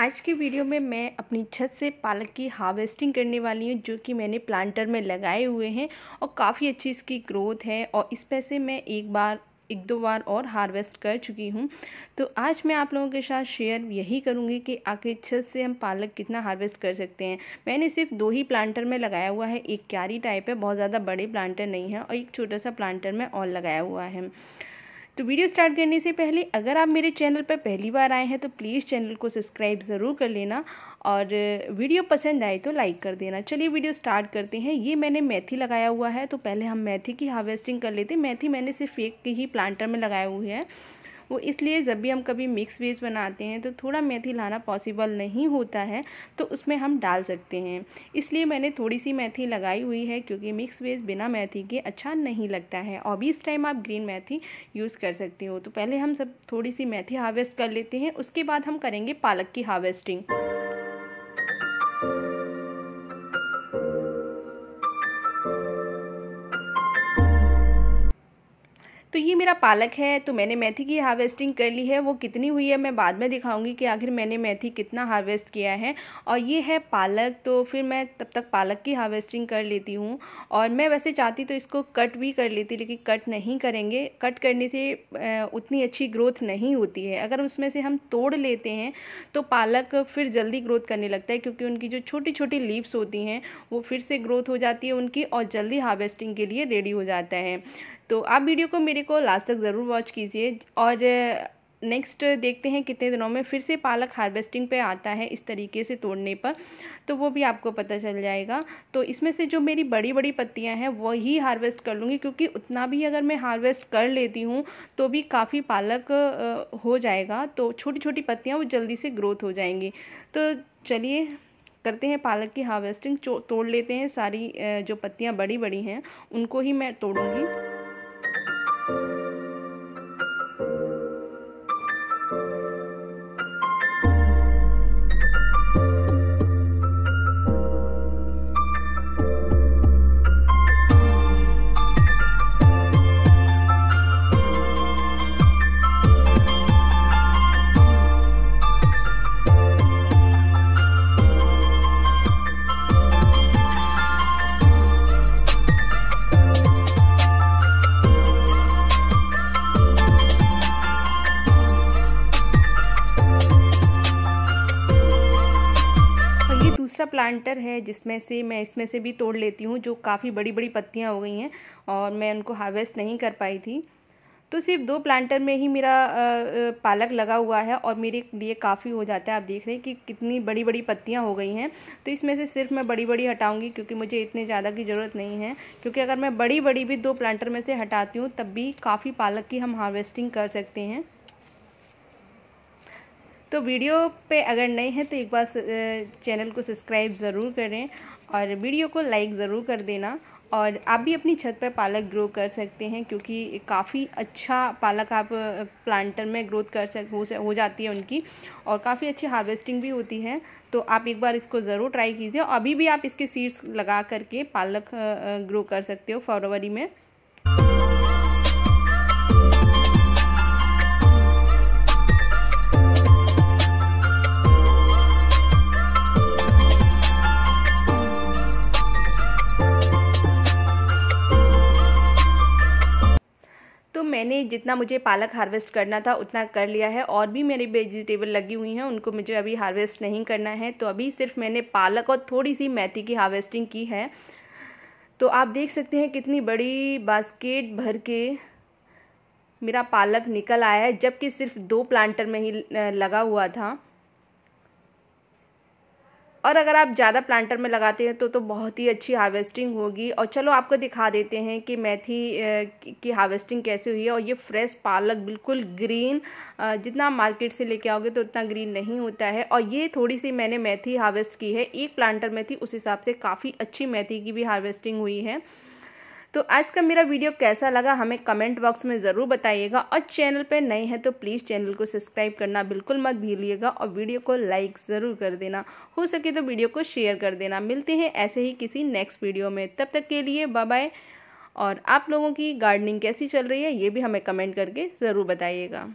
आज की वीडियो में मैं अपनी छत से पालक की हार्वेस्टिंग करने वाली हूँ, जो कि मैंने प्लांटर में लगाए हुए हैं और काफ़ी अच्छी इसकी ग्रोथ है और इस पर से मैं एक बार, एक दो बार और हार्वेस्ट कर चुकी हूँ। तो आज मैं आप लोगों के साथ शेयर यही करूँगी कि आखिर छत से हम पालक कितना हार्वेस्ट कर सकते हैं। मैंने सिर्फ़ दो ही प्लांटर में लगाया हुआ है, एक क्यारी टाइप है, बहुत ज़्यादा बड़े प्लांटर नहीं है और एक छोटा सा प्लांटर में और लगाया हुआ है। तो वीडियो स्टार्ट करने से पहले अगर आप मेरे चैनल पर पहली बार आए हैं तो प्लीज़ चैनल को सब्सक्राइब ज़रूर कर लेना और वीडियो पसंद आए तो लाइक कर देना। चलिए वीडियो स्टार्ट करते हैं। ये मैंने मेथी लगाया हुआ है तो पहले हम मेथी की हार्वेस्टिंग कर लेते हैं। मेथी मैंने सिर्फ़ एक ही प्लांटर में लगाए हुए हैं। वो इसलिए जब भी हम कभी मिक्स वेज बनाते हैं तो थोड़ा मेथी लाना पॉसिबल नहीं होता है तो उसमें हम डाल सकते हैं। इसलिए मैंने थोड़ी सी मेथी लगाई हुई है, क्योंकि मिक्स वेज बिना मेथी के अच्छा नहीं लगता है। और भी इस टाइम आप ग्रीन मेथी यूज़ कर सकते हो। तो पहले हम सब थोड़ी सी मेथी हार्वेस्ट कर लेते हैं, उसके बाद हम करेंगे पालक की हार्वेस्टिंग ये मेरा पालक है तो मैंने मेथी की हार्वेस्टिंग कर ली है, वो कितनी हुई है मैं बाद में दिखाऊँगी कि आखिर मैंने मेथी कितना हार्वेस्ट किया है। और ये है पालक तो फिर मैं तब तक पालक की हार्वेस्टिंग कर लेती हूँ। और मैं वैसे चाहती तो इसको कट भी कर लेती, लेकिन कट नहीं करेंगे। कट करने से उतनी अच्छी ग्रोथ नहीं होती है। अगर उसमें से हम तोड़ लेते हैं तो पालक फिर जल्दी ग्रोथ करने लगता है, क्योंकि उनकी जो छोटी छोटी लीव्स होती हैं, वो फिर से ग्रोथ हो जाती है उनकी और जल्दी हार्वेस्टिंग के लिए रेडी हो जाता है। तो आप वीडियो को मेरे को लास्ट तक ज़रूर वॉच कीजिए और नेक्स्ट देखते हैं कितने दिनों में फिर से पालक हार्वेस्टिंग पे आता है इस तरीके से तोड़ने पर तो वो भी आपको पता चल जाएगा। तो इसमें से जो मेरी बड़ी बड़ी पत्तियाँ हैं वही हार्वेस्ट कर लूँगी क्योंकि उतना भी अगर मैं हार्वेस्ट कर लेती हूँ तो भी काफ़ी पालक हो जाएगा। तो छोटी छोटी पत्तियाँ, वो जल्दी से ग्रोथ हो जाएँगी। तो चलिए करते हैं पालक की हार्वेस्टिंग तोड़ लेते हैं सारी जो पत्तियाँ बड़ी बड़ी हैं, उनको ही मैं तोड़ूँगी। दूसरा प्लांटर है जिसमें से मैं इसमें से भी तोड़ लेती हूँ, जो काफ़ी बड़ी बड़ी पत्तियाँ हो गई हैं और मैं उनको हार्वेस्ट नहीं कर पाई थी। तो सिर्फ़ दो प्लांटर में ही मेरा पालक लगा हुआ है और मेरे लिए काफ़ी हो जाता है। आप देख रहे हैं कि कितनी बड़ी बड़ी पत्तियाँ हो गई हैं। तो इसमें से सिर्फ़ मैं बड़ी बड़ी हटाऊँगी क्योंकि मुझे इतने ज़्यादा की ज़रूरत नहीं है। क्योंकि अगर मैं बड़ी बड़ी भी दो प्लांटर में से हटाती हूँ, तब भी काफ़ी पालक की हम हार्वेस्टिंग कर सकते हैं। तो वीडियो पे अगर नए हैं तो एक बार चैनल को सब्सक्राइब ज़रूर करें और वीडियो को लाइक ज़रूर कर देना और आप भी अपनी छत पर पालक ग्रो कर सकते हैं क्योंकि काफ़ी अच्छा पालक आप प्लांटर में ग्रोथ कर सक हो, हो जाती है उनकी और काफ़ी अच्छी हार्वेस्टिंग भी होती है। तो आप एक बार इसको ज़रूर ट्राई कीजिए अभी भी आप इसके सीड्स लगा करके पालक ग्रो कर सकते हो फरवरी में। मैंने जितना मुझे पालक हार्वेस्ट करना था, उतना कर लिया है। और भी मेरी वेजिटेबल लगी हुई हैं, उनको मुझे अभी हार्वेस्ट नहीं करना है। तो अभी सिर्फ़ मैंने पालक और थोड़ी सी मेथी की हार्वेस्टिंग की है। तो आप देख सकते हैं कितनी बड़ी बास्केट भर के मेरा पालक निकल आया है, जबकि सिर्फ़ दो प्लांटर में ही लगा हुआ था। और अगर आप ज़्यादा प्लांटर में लगाते हैं तो तो बहुत ही अच्छी हार्वेस्टिंग होगी। और चलो आपको दिखा देते हैं कि मेथी की हार्वेस्टिंग कैसे हुई है। और ये फ्रेश पालक बिल्कुल ग्रीन जितना मार्केट से लेके आओगे तो उतना ग्रीन नहीं होता है। और ये थोड़ी सी मैंने मेथी हार्वेस्ट की है। एक प्लांटर में थी, उस हिसाब से काफ़ी अच्छी मेथी की भी हार्वेस्टिंग हुई है। तो आज का मेरा वीडियो कैसा लगा, हमें कमेंट बॉक्स में ज़रूर बताइएगा। और चैनल पर नए हैं तो प्लीज़ चैनल को सब्सक्राइब करना बिल्कुल मत भूलिएगा और वीडियो को लाइक ज़रूर कर देना। हो सके तो वीडियो को शेयर कर देना। मिलते हैं ऐसे ही किसी नेक्स्ट वीडियो में। तब तक के लिए बाय और आप लोगों की गार्डनिंग कैसी चल रही है, ये भी हमें कमेंट करके ज़रूर बताइएगा।